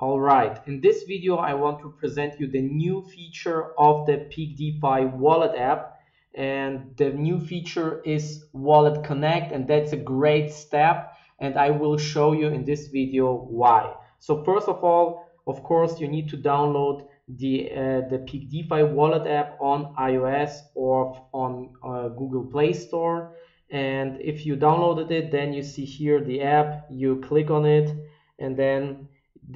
Alright, in this video I want to present you the new feature of the Peak DeFi wallet app and the new feature is Wallet Connect and that's a great step and I will show you in this video why. So first of all, of course, you need to download the, uh, the Peak DeFi wallet app on iOS or on uh, Google Play Store and if you downloaded it then you see here the app, you click on it and then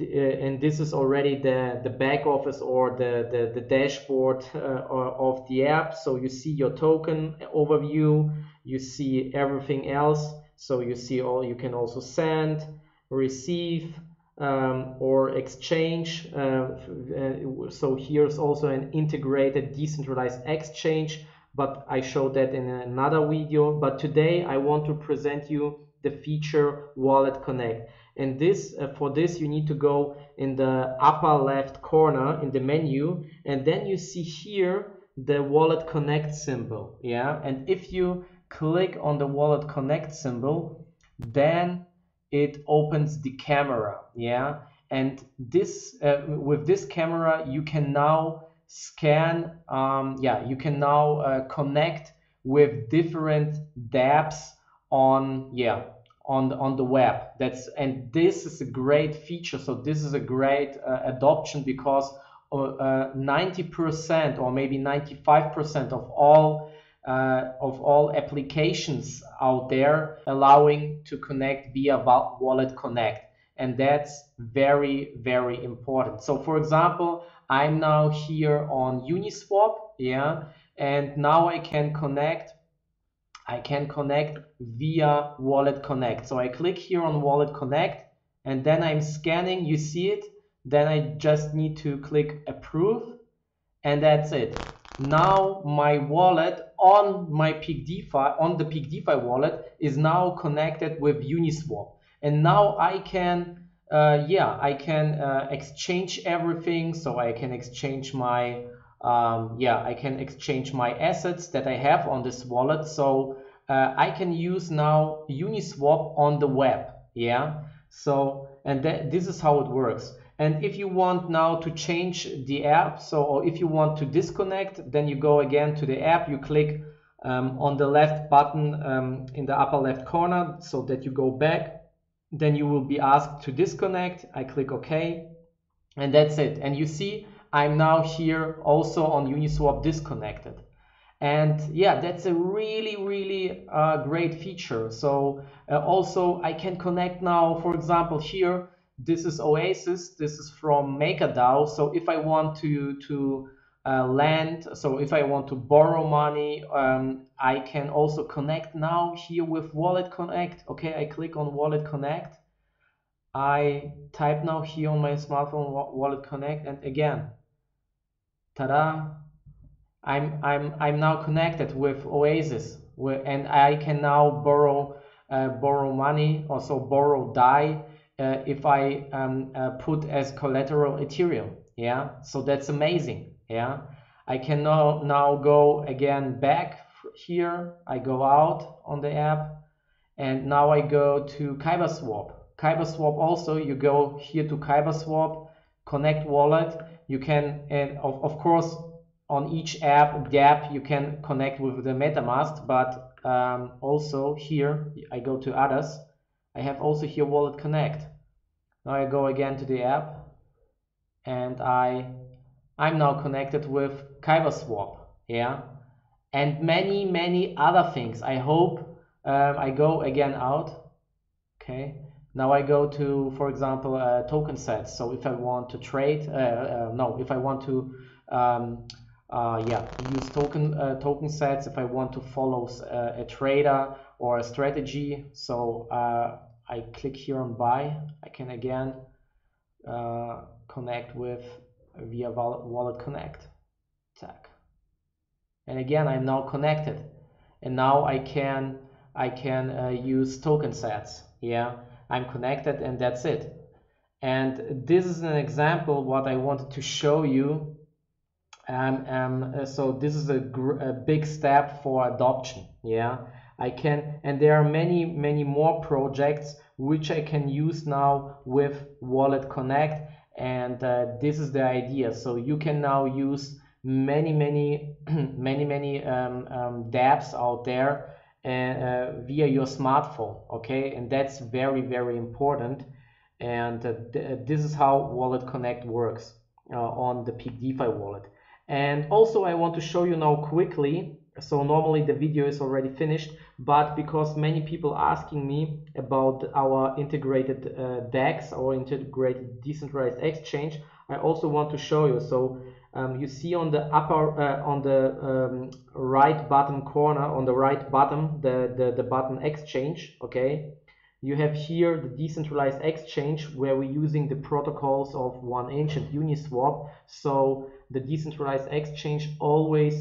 and this is already the, the back office or the, the, the dashboard uh, of the app. So you see your token overview, you see everything else. So you see all, you can also send, receive, um, or exchange. Uh, uh so here's also an integrated decentralized exchange, but I showed that in another video. But today I want to present you the feature Wallet Connect. And this uh, for this you need to go in the upper left corner in the menu and then you see here the wallet connect symbol yeah? And if you click on the wallet connect symbol then it opens the camera yeah? And this uh, with this camera you can now scan um, yeah you can now uh, connect with different dApps on yeah on the, on the web. That's and this is a great feature. So this is a great uh, adoption because 90% uh, or maybe 95% of all uh, of all applications out there allowing to connect via wallet connect. And that's very very important. So for example i'm now here on uniswap yeah and now i can connect I can connect via Wallet Connect. So I click here on Wallet Connect and then I'm scanning, you see it. Then I just need to click approve and that's it. Now my wallet on my Peak DeFi, on the Peak DeFi wallet is now connected with Uniswap. And now I can, uh, yeah, I can uh, exchange everything. So I can exchange my um, yeah, I can exchange my assets that I have on this wallet. So uh, I can use now Uniswap on the web. Yeah. So, and th this is how it works. And if you want now to change the app, so or if you want to disconnect, then you go again to the app, you click um, on the left button um, in the upper left corner so that you go back. Then you will be asked to disconnect. I click OK. And that's it. And you see I'm now here also on Uniswap disconnected. And yeah, that's a really, really uh, great feature. So uh, also I can connect now, for example, here, this is Oasis, this is from MakerDAO. So if I want to, to uh, lend, so if I want to borrow money, um, I can also connect now here with Wallet Connect. Okay, I click on Wallet Connect. I type now here on my smartphone Wallet Connect and again, ta-da. I'm I'm I'm now connected with Oasis and I can now borrow uh, borrow money also borrow DAI uh, if I um, uh, put as collateral Ethereum yeah? So that's amazing yeah? I can now now go again back here. I go out on the app and now I go to KyberSwap. KyberSwap also you go here to KyberSwap connect wallet. You can and of, of course on each app dApp you can connect with the metamask but um, also here I go to others. I have also here wallet connect. Now I go again to the app and I I'm now connected with KyberSwap yeah? And many many other things. I hope um, I go again out okay now I go to, for example, token sets. So if I want to trade, uh, uh, no, if I want to, um, uh, yeah, use token uh, token sets. If I want to follow a trader or a strategy, so I click here on buy. I can again connect with via Wallet Connect tag. And again, I'm now connected, and now I can I can use token sets. Yeah. I'm connected and that's it. And this is an example what I wanted to show you. Um, um, so this is a, a big step for adoption. Yeah, I can, and there are many, many more projects which I can use now with Wallet Connect. and uh, this is the idea so you can now use many many many many um, um, dApps out there uh, via your smartphone okay? And that's very very important. And uh, th this is how wallet connect works uh, on the peak defi wallet. And also i want to show you now quickly so normally the video is already finished but because many people asking me about our integrated uh, DEX or integrated decentralized exchange I also want to show you. So um, you see on the upper uh, on the um, right bottom corner on the right bottom the, the the button exchange okay? You have here the decentralized exchange where we're using the protocols of 1inch and uniswap. So the decentralized exchange always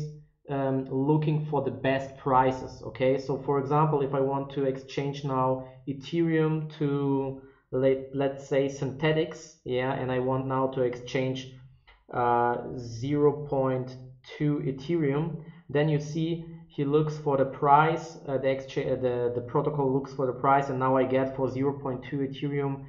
um, looking for the best prices okay? So for example if I want to exchange now Ethereum to let, let's say Synthetix, yeah and I want now to exchange uh, 0.2 Ethereum then you see he looks for the price uh, the exchange uh, the, the protocol looks for the price and now I get for 0.2 Ethereum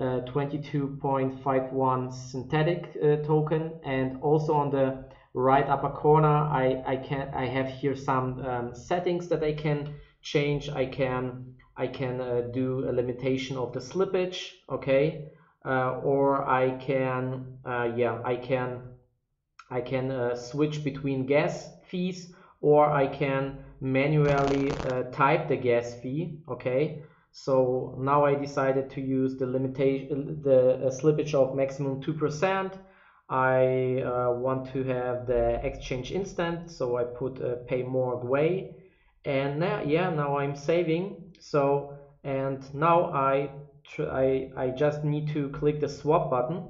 uh, 22.51 synthetic uh, token and also on the right upper corner. I, I can I have here some um, settings that I can change. I can I can uh, do a limitation of the slippage okay? Uh, or I can uh, yeah I can I can uh, switch between gas fees or I can manually uh, type the gas fee okay? So now I decided to use the limitation the uh, slippage of maximum 2% I uh, want to have the exchange instant, so I put uh, pay more Gwei. And now, yeah, now I'm saving. So, and now I, I, I just need to click the swap button.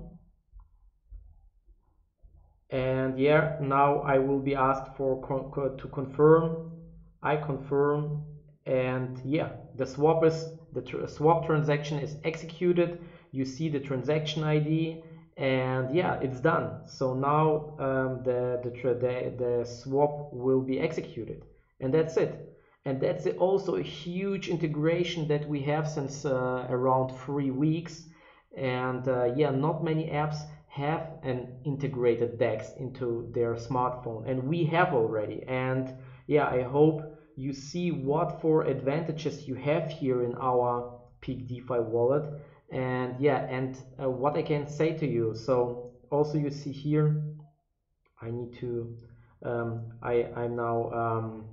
And yeah, now I will be asked for con to confirm. I confirm, and yeah, the swap is the tr swap transaction is executed. You see the transaction ID and yeah it's done. So now um, the, the, the, the swap will be executed. And that's it. And that's also a huge integration that we have since uh, around three weeks. And uh, yeah not many apps have an integrated DEX into their smartphone. And we have already. And yeah I hope you see what for advantages you have here in our Peak DeFi wallet and yeah and uh, what I can say to you so also you see here I need to um, I I'm now um,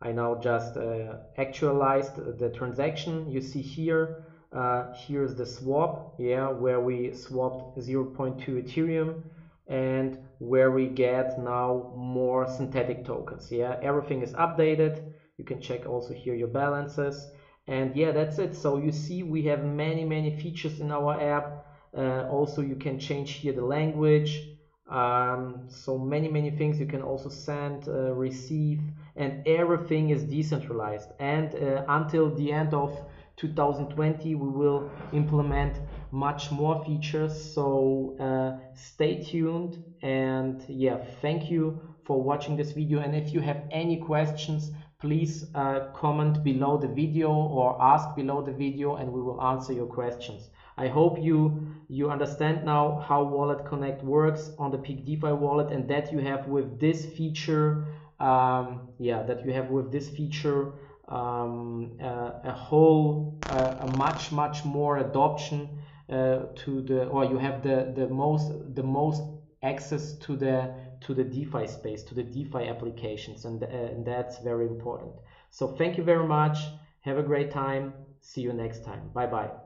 I now just uh, actualized the transaction. You see here uh, here's the swap yeah where we swapped 0.2 Ethereum and where we get now more synthetic tokens yeah. Everything is updated. You can check also here your balances and yeah that's it. So you see we have many many features in our app. Uh, also you can change here the language. Um, so many many things you can also send uh, receive. And everything is decentralized. And uh, until the end of 2020 we will implement much more features. So uh, stay tuned. And yeah thank you for watching this video. And if you have any questions please uh, comment below the video or ask below the video and we will answer your questions. I hope you you understand now how Wallet Connect works on the Peak DeFi wallet and that you have with this feature um, yeah that you have with this feature um, uh, a whole uh, a much much more adoption uh, to the or you have the the most the most access to the to the DeFi space, to the DeFi applications, and, uh, and that's very important. So thank you very much. Have a great time. See you next time. Bye bye.